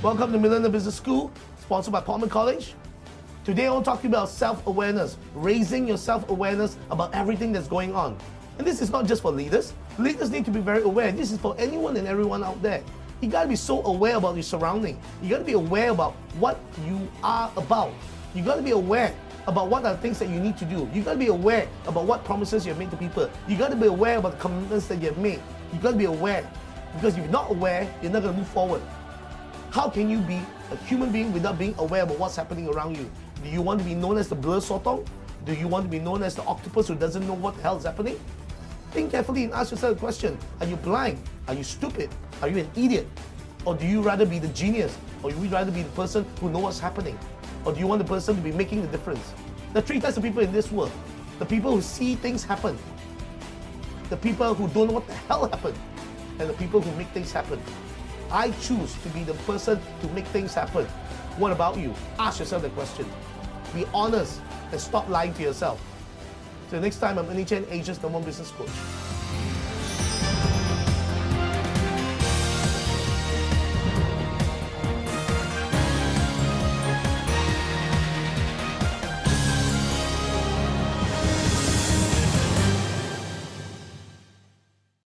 Welcome to Millennial Business School, sponsored by Portman College. Today I want to talk to you about self-awareness, raising your self-awareness about everything that's going on. And this is not just for leaders. Leaders need to be very aware. This is for anyone and everyone out there. You gotta be so aware about your surrounding. You gotta be aware about what you are about. You gotta be aware about what are the things that you need to do. You gotta be aware about what promises you've made to people. You gotta be aware about the commitments that you've made. You gotta be aware. Because if you're not aware, you're not gonna move forward. How can you be a human being without being aware about what's happening around you? Do you want to be known as the blur sotong? Do you want to be known as the octopus who doesn't know what the hell is happening? Think carefully and ask yourself a question. Are you blind? Are you stupid? Are you an idiot? Or do you rather be the genius? Or would you rather be the person who knows what's happening? Or do you want the person to be making the difference? Are three types of people in this world. The people who see things happen. The people who don't know what the hell happened. And the people who make things happen. I choose to be the person to make things happen. What about you? Ask yourself the question. Be honest and stop lying to yourself. Till next time, I'm Ernie Chen, Asia's number one business coach.